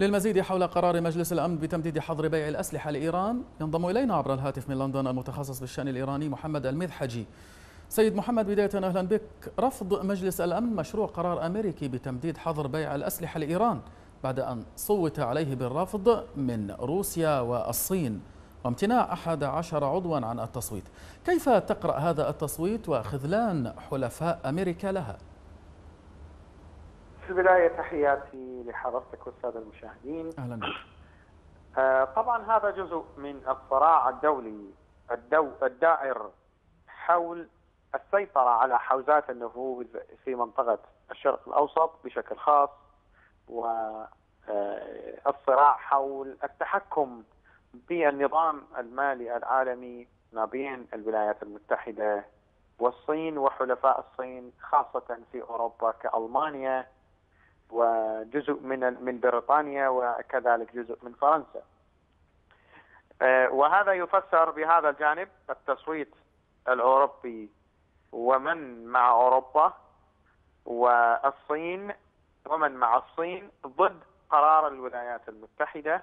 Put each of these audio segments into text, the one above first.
للمزيد حول قرار مجلس الأمن بتمديد حظر بيع الأسلحة لإيران ينضم إلينا عبر الهاتف من لندن المتخصص بالشأن الإيراني محمد المذحجي. سيد محمد بداية أهلا بك. رفض مجلس الأمن مشروع قرار أمريكي بتمديد حظر بيع الأسلحة لإيران بعد أن صوت عليه بالرفض من روسيا والصين. وامتناع أحد عشر عضوا عن التصويت. كيف تقرأ هذا التصويت وخذلان حلفاء أمريكا لها؟ في البداية تحياتي لحضرتك والسادة المشاهدين. أهلا بك آه طبعا هذا جزء من الصراع الدولي الدو الدائر حول السيطرة على حوزات النفوذ في منطقة الشرق الأوسط بشكل خاص والصراع حول التحكم بالنظام المالي العالمي ما بين الولايات المتحدة والصين وحلفاء الصين خاصة في أوروبا كألمانيا. وجزء من من بريطانيا وكذلك جزء من فرنسا. وهذا يفسر بهذا الجانب التصويت الأوروبي ومن مع أوروبا والصين ومن مع الصين ضد قرار الولايات المتحدة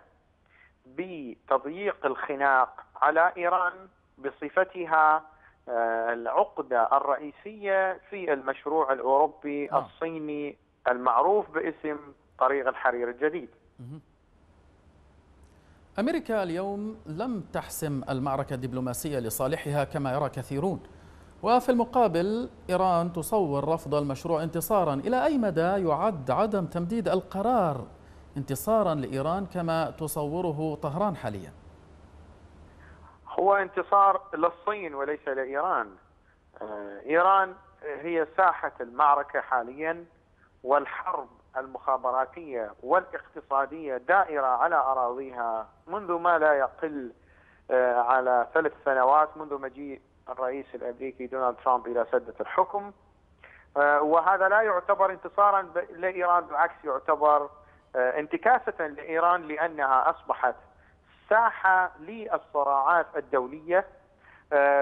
بتضييق الخناق على إيران بصفتها العقدة الرئيسية في المشروع الأوروبي الصيني المعروف باسم طريق الحرير الجديد. أمريكا اليوم لم تحسم المعركة الدبلوماسية لصالحها كما يرى كثيرون. وفي المقابل إيران تصور رفض المشروع انتصارا، إلى أي مدى يعد عدم تمديد القرار انتصارا لإيران كما تصوره طهران حاليا؟ هو انتصار للصين وليس لإيران. إيران هي ساحة المعركة حاليا والحرب المخابراتية والاقتصادية دائرة على أراضيها منذ ما لا يقل على ثلاث سنوات منذ مجيء الرئيس الأمريكي دونالد ترامب إلى سدة الحكم. وهذا لا يعتبر انتصارا لإيران بالعكس يعتبر انتكاسة لإيران لأنها أصبحت ساحة للصراعات الدولية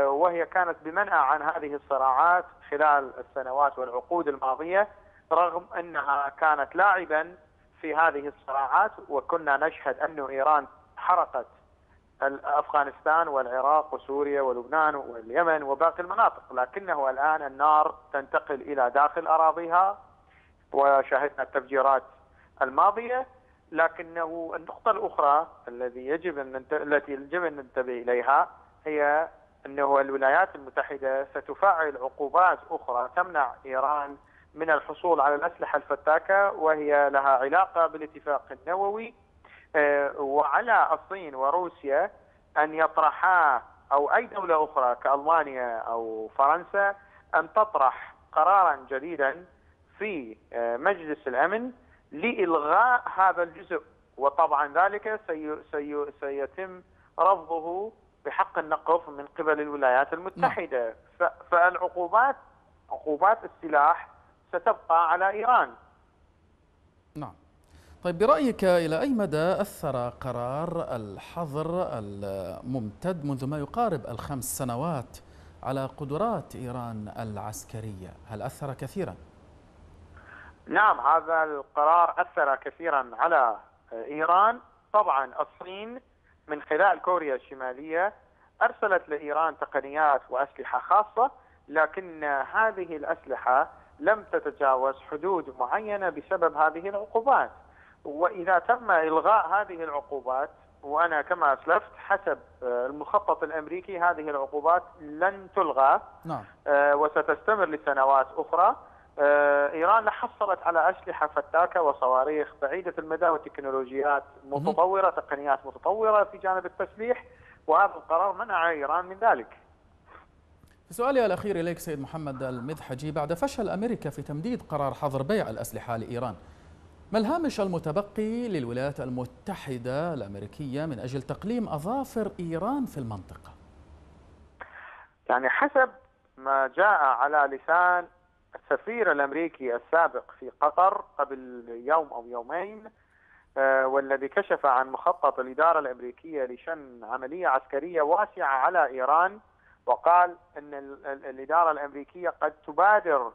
وهي كانت بمنأى عن هذه الصراعات خلال السنوات والعقود الماضية. رغم أنها كانت لاعبا في هذه الصراعات وكنا نشهد انه إيران حرقت افغانستان والعراق وسوريا ولبنان واليمن وباقي المناطق، لكنه الآن النار تنتقل إلى داخل أراضيها وشاهدنا التفجيرات الماضية. لكنه النقطة الأخرى الذي يجب أن التي يجب أن ننتبه إليها هي أنه الولايات المتحدة ستفعل عقوبات أخرى تمنع إيران من الحصول على الأسلحة الفتاكة وهي لها علاقة بالاتفاق النووي وعلى الصين وروسيا أن يطرحا أو أي دولة أخرى كألمانيا أو فرنسا أن تطرح قرارا جديدا في مجلس الأمن لإلغاء هذا الجزء. وطبعا ذلك سي سي سيتم رفضه بحق النقض من قبل الولايات المتحدة. فالعقوبات عقوبات السلاح ستبقى على إيران. نعم. طيب برأيك إلى أي مدى أثر قرار الحظر الممتد منذ ما يقارب الخمس سنوات على قدرات إيران العسكرية؟ هل أثر كثيرا؟ نعم هذا القرار أثر كثيرا على إيران، طبعا الصين من خلال كوريا الشمالية أرسلت لإيران تقنيات وأسلحة خاصة لكن هذه الأسلحة لم تتجاوز حدود معينة بسبب هذه العقوبات. وإذا تم إلغاء هذه العقوبات وأنا كما أسلفت حسب المخطط الأمريكي هذه العقوبات لن تلغى نعم. وستستمر لسنوات أخرى. إيران حصلت على أسلحة فتاكة وصواريخ بعيدة المدى وتكنولوجيات متطورة تقنيات متطورة في جانب التسليح وهذا القرار منع إيران من ذلك. سؤالي الأخير إليك سيد محمد المذحجي بعد فشل أمريكا في تمديد قرار حظر بيع الأسلحة لإيران ما الهامش المتبقي للولايات المتحدة الأمريكية من أجل تقليم أظافر إيران في المنطقة؟ يعني حسب ما جاء على لسان السفير الأمريكي السابق في قطر قبل يوم أو يومين والذي كشف عن مخطط الإدارة الأمريكية لشن عملية عسكرية واسعة على إيران وقال إن الإدارة الأمريكية قد تبادر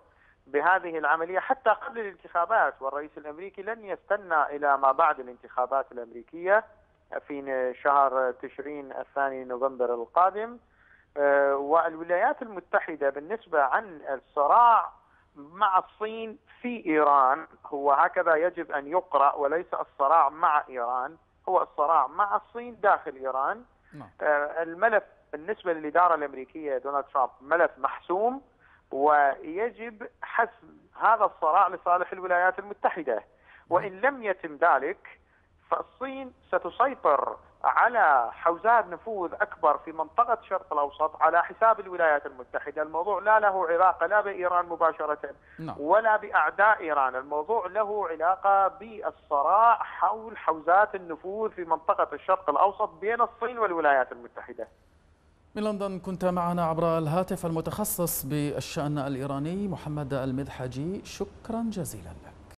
بهذه العملية حتى قبل الانتخابات والرئيس الأمريكي لن يستنى إلى ما بعد الانتخابات الأمريكية في شهر تشرين الثاني نوفمبر القادم آه، والولايات المتحدة بالنسبة عن الصراع مع الصين في إيران هو هكذا يجب أن يقرأ وليس الصراع مع إيران هو الصراع مع الصين داخل إيران نعم. آه، الملف بالنسبة للإدارة الأمريكية دونالد ترامب ملف محسوم ويجب حسم هذا الصراع لصالح الولايات المتحدة وإن لم يتم ذلك فالصين ستسيطر على حوزات نفوذ أكبر في منطقة الشرق الأوسط على حساب الولايات المتحدة، الموضوع لا له علاقة لا بإيران مباشرة نعم. ولا بأعداء إيران، الموضوع له علاقة بالصراع حول حوزات النفوذ في منطقة الشرق الأوسط بين الصين والولايات المتحدة. من لندن كنت معنا عبر الهاتف المتخصص بالشأن الإيراني محمد المذحجي، شكرا جزيلا لك.